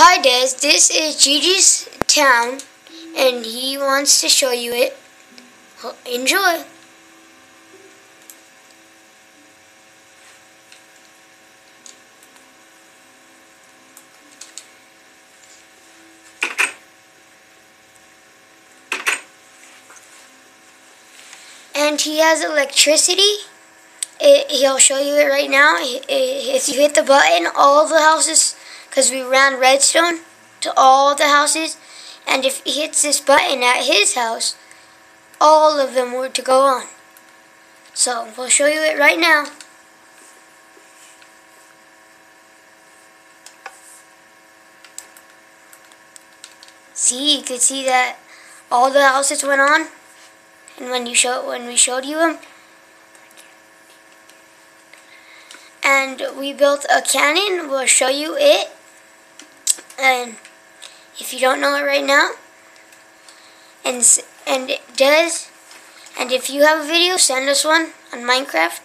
Hi Des, this is Gigi's town and he wants to show you it. Enjoy! And he has electricity. It, he'll show you it right now. If you hit the button, all the houses because we ran redstone to all the houses and if he hits this button at his house all of them were to go on. So we'll show you it right now. See you could see that all the houses went on and when you show when we showed you them and we built a cannon. We'll show you it and if you don't know it right now, and and it does, and if you have a video, send us one on Minecraft.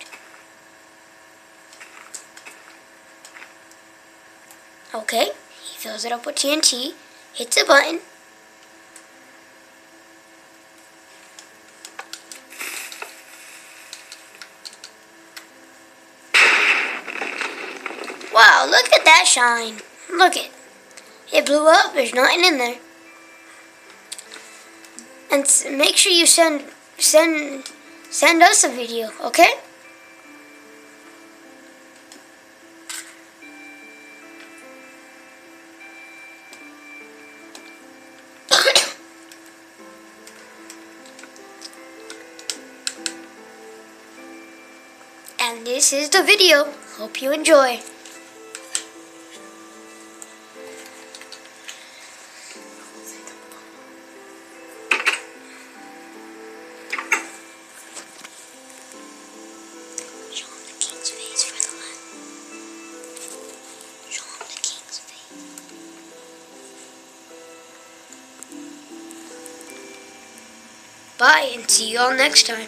Okay, he fills it up with TNT, hits a button. Wow, look at that shine. Look it. It blew up. There's nothing in there. And make sure you send send send us a video, okay? and this is the video. Hope you enjoy. Bye and see you all next time.